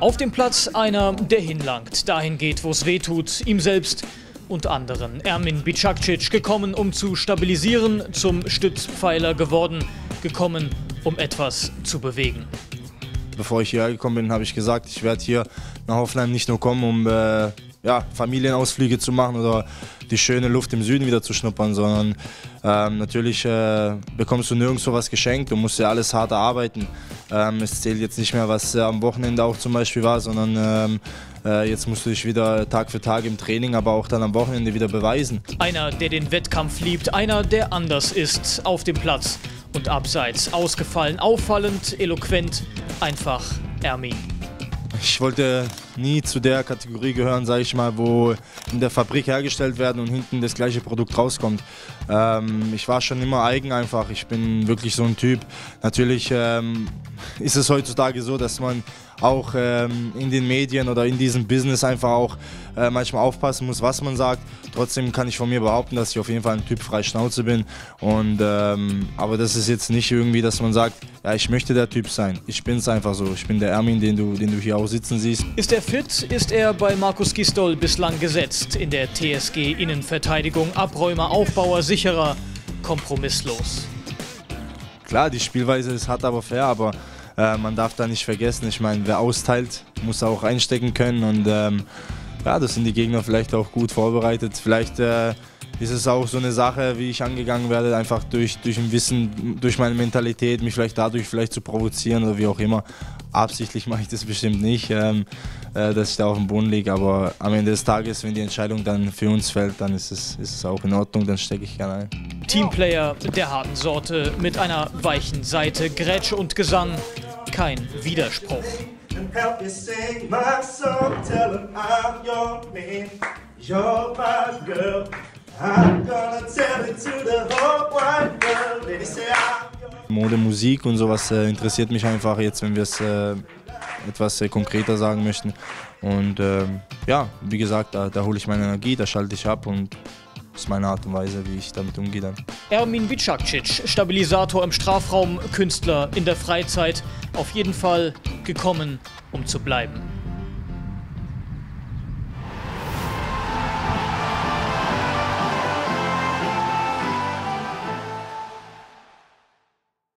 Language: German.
Auf dem Platz einer, der hinlangt, dahin geht, wo es weh tut, ihm selbst und anderen. Ermin Bicakcic gekommen, um zu stabilisieren, zum Stützpfeiler geworden, gekommen, um etwas zu bewegen. Bevor ich hierher gekommen bin, habe ich gesagt, ich werde hier nach Hoffenheim nicht nur kommen, um äh, ja, Familienausflüge zu machen oder die schöne Luft im Süden wieder zu schnuppern, sondern ähm, natürlich äh, bekommst du nirgendwo was geschenkt, du musst ja alles hart erarbeiten. Ähm, es zählt jetzt nicht mehr, was äh, am Wochenende auch zum Beispiel war, sondern ähm, äh, jetzt musst du dich wieder Tag für Tag im Training, aber auch dann am Wochenende wieder beweisen. Einer, der den Wettkampf liebt, einer, der anders ist auf dem Platz und abseits. Ausgefallen, auffallend, eloquent, einfach Ermin. Ich wollte nie zu der Kategorie gehören, sage ich mal, wo in der Fabrik hergestellt werden und hinten das gleiche Produkt rauskommt. Ähm, ich war schon immer eigen einfach. Ich bin wirklich so ein Typ. Natürlich ähm, ist es heutzutage so, dass man auch ähm, in den Medien oder in diesem Business einfach auch äh, manchmal aufpassen muss, was man sagt. Trotzdem kann ich von mir behaupten, dass ich auf jeden Fall ein Typ frei Schnauze bin. Und, ähm, aber das ist jetzt nicht irgendwie, dass man sagt, ja, ich möchte der Typ sein. Ich bin es einfach so. Ich bin der Ermin, den du, den du hier auch sitzen siehst. Ist er fit, ist er bei Markus Gistol bislang gesetzt in der TSG Innenverteidigung. Abräumer, Aufbauer, sicherer, kompromisslos. Klar, die Spielweise ist hart, aber fair, aber äh, man darf da nicht vergessen, ich meine, wer austeilt, muss auch einstecken können und ähm, ja, das sind die Gegner vielleicht auch gut vorbereitet. Vielleicht äh, ist es auch so eine Sache, wie ich angegangen werde, einfach durch, durch ein Wissen, durch meine Mentalität, mich vielleicht dadurch vielleicht zu provozieren oder wie auch immer. Absichtlich mache ich das bestimmt nicht, ähm, äh, dass ich da auf dem Boden liege, aber am Ende des Tages, wenn die Entscheidung dann für uns fällt, dann ist es, ist es auch in Ordnung, dann stecke ich gerne ein. Teamplayer der harten Sorte mit einer weichen Seite, Grätsche und Gesang, kein Widerspruch. Mode, Musik und sowas äh, interessiert mich einfach jetzt, wenn wir es äh, etwas äh, konkreter sagen möchten. Und ähm, ja, wie gesagt, da, da hole ich meine Energie, da schalte ich ab und das ist meine Art und Weise, wie ich damit umgehe dann. Ermin Bicakcic, Stabilisator im Strafraum, Künstler in der Freizeit, auf jeden Fall gekommen, um zu bleiben.